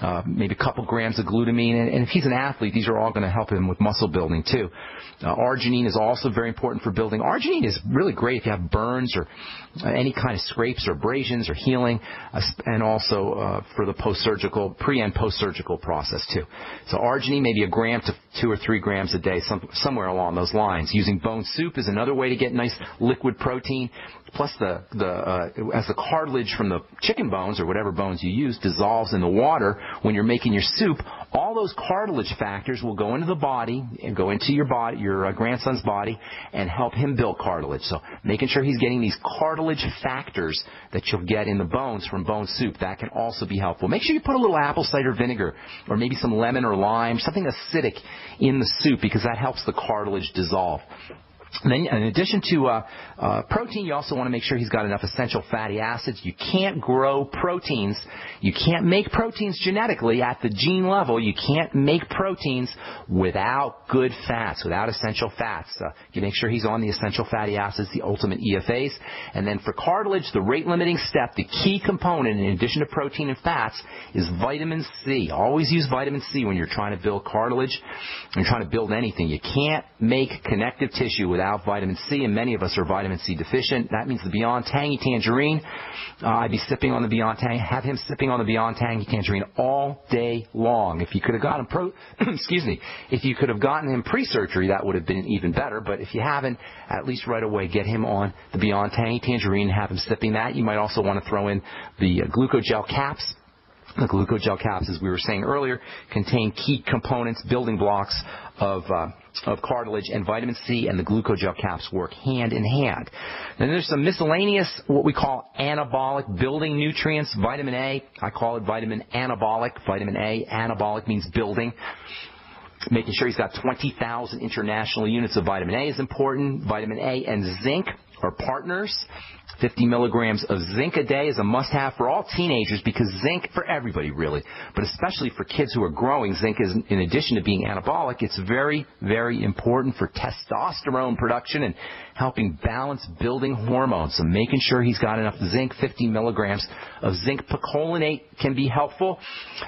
uh, maybe a couple grams of glutamine. And, if he's an athlete, these are all going to help him with muscle building too. Uh, arginine is also very important for building. Arginine is really great if you have burns or uh, any kind of scrapes or abrasions or healing, uh, and also uh, for the post-surgical, pre and post-surgical process too. So arginine, maybe a gram to two or three grams a day, some, somewhere along those lines. Using bone soup is another way to get nice liquid protein. Plus the the as the cartilage from the chicken bones or whatever bones you use dissolves in the water when you're making your soup, all those cartilage factors will go into the body and go into your body, your uh, grandson's body, and help him build cartilage. So making sure he's getting these cartilage factors that you'll get in the bones from bone soup, that can also be helpful. Make sure you put a little apple cider vinegar or maybe some lemon or lime, something acidic in the soup because that helps the cartilage dissolve. And then, in addition to uh, uh, protein, you also want to make sure he's got enough essential fatty acids. You can't grow proteins. You can't make proteins genetically at the gene level. You can't make proteins without good fats, without essential fats. Uh, you make sure he's on the essential fatty acids, the ultimate EFAs. And then for cartilage, the rate limiting step, the key component in addition to protein and fats is vitamin C. Always use vitamin C when you're trying to build cartilage. You're trying to build anything. You can't make connective tissue without without vitamin C, and many of us are vitamin C deficient. That means the Beyond Tangy Tangerine. Uh, I'd be sipping on the Beyond Tangy, have him sipping on the Beyond Tangy Tangerine all day long. If you could have gotten pro, excuse me, if you could have gotten him pre-surgery, that would have been even better. But if you haven't, at least right away, get him on the Beyond Tangy Tangerine, have him sipping that. You might also want to throw in the uh, glucogel caps the glucogel caps, as we were saying earlier, contain key components, building blocks of uh, of cartilage and vitamin C and the glucogel caps work hand in hand. Then there's some miscellaneous, what we call anabolic building nutrients. Vitamin A, I call it vitamin anabolic. Vitamin A, anabolic means building. Making sure he's got 20,000 international units of vitamin A is important. Vitamin A and zinc are partners. 50 milligrams of zinc a day is a must-have for all teenagers because zinc, for everybody really, but especially for kids who are growing, zinc is, in addition to being anabolic, it's very, very important for testosterone production and helping balance building hormones. So making sure he's got enough zinc, 50 milligrams of zinc picolinate can be helpful.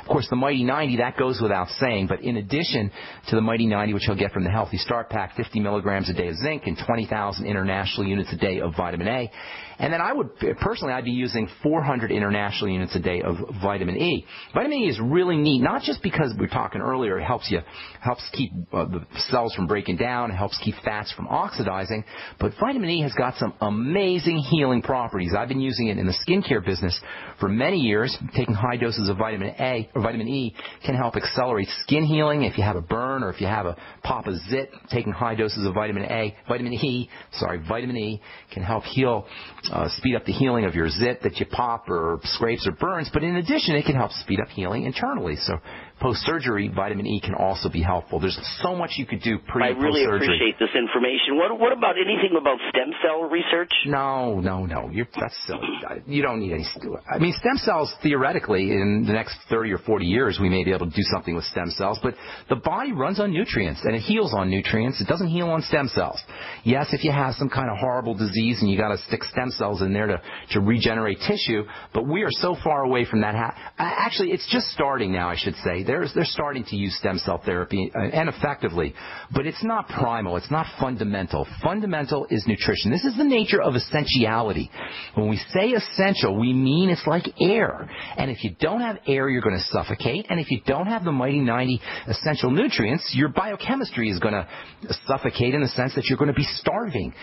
Of course, the Mighty 90, that goes without saying, but in addition to the Mighty 90, which he'll get from the Healthy Start Pack, 50 milligrams a day of zinc and 20,000 international units a day of vitamin A. And then I would, personally, I'd be using 400 international units a day of vitamin E. Vitamin E is really neat, not just because we were talking earlier, it helps you, helps keep uh, the cells from breaking down, it helps keep fats from oxidizing, but vitamin E has got some amazing healing properties. I've been using it in the skincare business for many years. Taking high doses of vitamin A or vitamin E can help accelerate skin healing if you have a burn or if you have a pop a zit. Taking high doses of vitamin A, vitamin E, sorry, vitamin E can help heal uh, speed up the healing of your zit that you pop or scrapes or burns, but in addition, it can help speed up healing internally. So post-surgery, vitamin E can also be helpful. There's so much you could do pre I really appreciate this information. What, what about anything about stem cell research? No, no, no. You're, that's silly. You don't need any. I mean, stem cells theoretically in the next 30 or 40 years we may be able to do something with stem cells, but the body runs on nutrients and it heals on nutrients. It doesn't heal on stem cells. Yes, if you have some kind of horrible disease and you got to stick stem cells in there to to regenerate tissue, but we are so far away from that. Actually, it's just starting now, I should say they're, they're starting to use stem cell therapy uh, and effectively, but it's not primal. It's not fundamental. Fundamental is nutrition. This is the nature of essentiality. When we say essential, we mean it's like air. And if you don't have air, you're going to suffocate. And if you don't have the mighty 90 essential nutrients, your biochemistry is going to suffocate in the sense that you're going to be starving.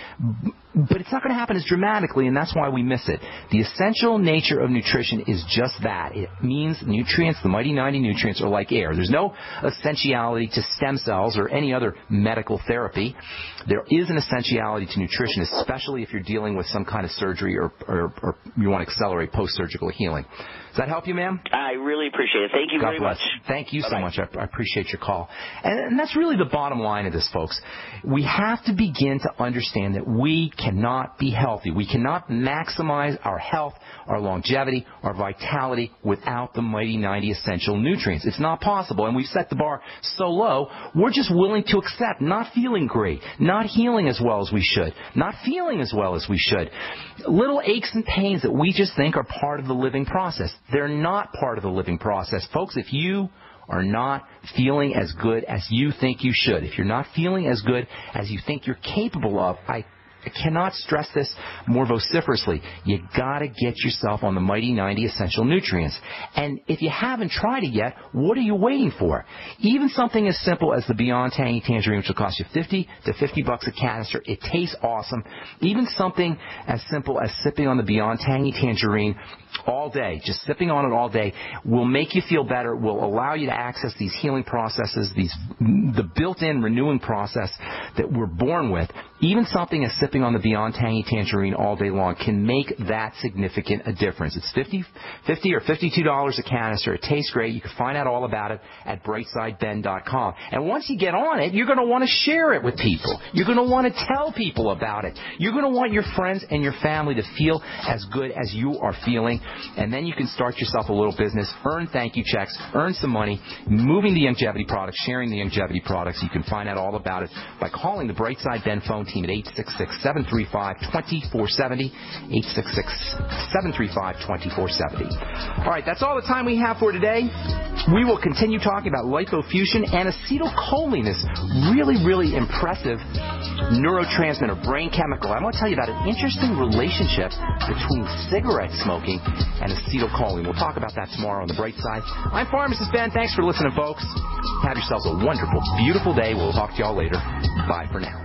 But it's not going to happen as dramatically, and that's why we miss it. The essential nature of nutrition is just that. It means nutrients, the mighty 90 nutrients, are like air. There's no essentiality to stem cells or any other medical therapy. There is an essentiality to nutrition, especially if you're dealing with some kind of surgery or, or, or you want to accelerate post-surgical healing. Does that help you, ma'am? I really appreciate it. Thank you God very bless. much. Thank you Bye-bye. so much. I, I appreciate your call. And, and that's really the bottom line of this, folks. We have to begin to understand that we cannot be healthy. We cannot maximize our health, our longevity, our vitality without the mighty 90 essential nutrients. It's not possible. And we've set the bar so low, we're just willing to accept not feeling great, not healing as well as we should, not feeling as well as we should. Little aches and pains that we just think are part of the living process. They're not part of the living process. Folks, if you are not feeling as good as you think you should, if you're not feeling as good as you think you're capable of, I cannot stress this more vociferously. You gotta get yourself on the Mighty 90 essential nutrients. And if you haven't tried it yet, what are you waiting for? Even something as simple as the Beyond Tangy Tangerine, which will cost you 50 to 50 bucks a canister, it tastes awesome. Even something as simple as sipping on the Beyond Tangy Tangerine all day, just sipping on it all day, will make you feel better, will allow you to access these healing processes, these the built-in renewing process that we're born with. Even something as sipping on the Beyond Tangy Tangerine all day long can make that significant a difference. It's 50, 50 or $52 a canister. It tastes great. You can find out all about it at brightsideben.com. And once you get on it, you're going to want to share it with people. You're going to want to tell people about it. You're going to want your friends and your family to feel as good as you are feeling and then you can start yourself a little business, earn thank you checks, earn some money, moving the longevity products, sharing the longevity products. You can find out all about it by calling the Brightside Ben phone team at 866-735-2470, 866-735-2470. All right, that's all the time we have for today. We will continue talking about lipofuscin and acetylcholine, this really, really impressive neurotransmitter, brain chemical. I want to tell you about an interesting relationship between cigarette smoking and acetylcholine. We'll talk about that tomorrow on the bright side. I'm Pharmacist Ben. Thanks for listening, folks. Have yourselves a wonderful, beautiful day. We'll talk to y'all later. Bye for now.